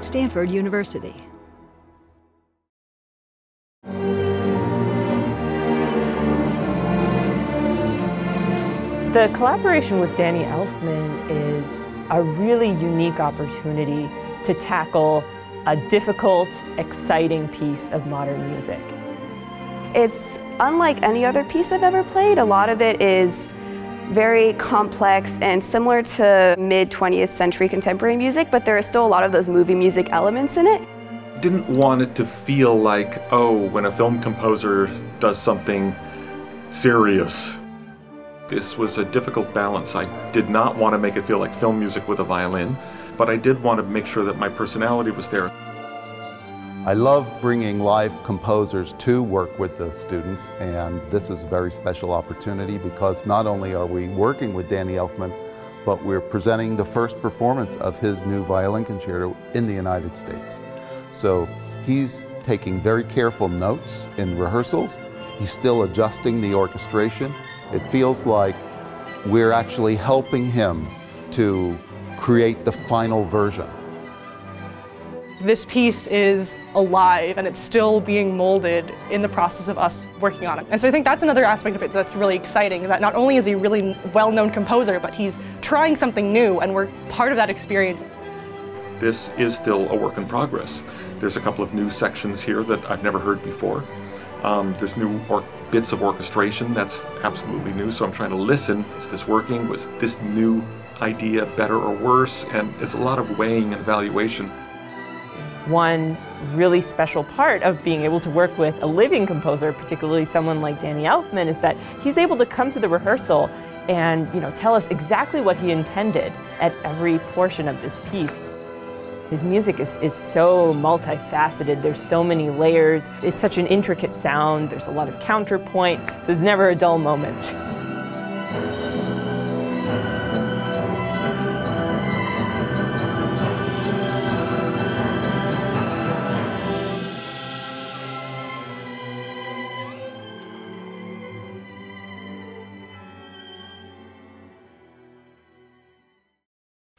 Stanford University. The collaboration with Danny Elfman is a really unique opportunity to tackle a difficult, exciting piece of modern music. It's unlike any other piece I've ever played. A lot of it is very complex and similar to mid 20th century contemporary music, but there are still a lot of those movie music elements in it. Didn't want it to feel like, oh, when a film composer does something serious. This was a difficult balance. I did not want to make it feel like film music with a violin, but I did want to make sure that my personality was there. I love bringing live composers to work with the students, and this is a very special opportunity because not only are we working with Danny Elfman, but we're presenting the first performance of his new violin concerto in the United States. So he's taking very careful notes in rehearsals. He's still adjusting the orchestration. It feels like we're actually helping him to create the final version. This piece is alive and it's still being molded in the process of us working on it. And so I think that's another aspect of it that's really exciting, is that not only is he a really well-known composer, but he's trying something new and we're part of that experience. This is still a work in progress. There's a couple of new sections here that I've never heard before. Um, there's new or bits of orchestration that's absolutely new, so I'm trying to listen. Is this working? Was this new idea better or worse? And it's a lot of weighing and evaluation. One really special part of being able to work with a living composer, particularly someone like Danny Elfman, is that he's able to come to the rehearsal and you know, tell us exactly what he intended at every portion of this piece. His music is, is so multifaceted, there's so many layers, it's such an intricate sound, there's a lot of counterpoint, so there's never a dull moment.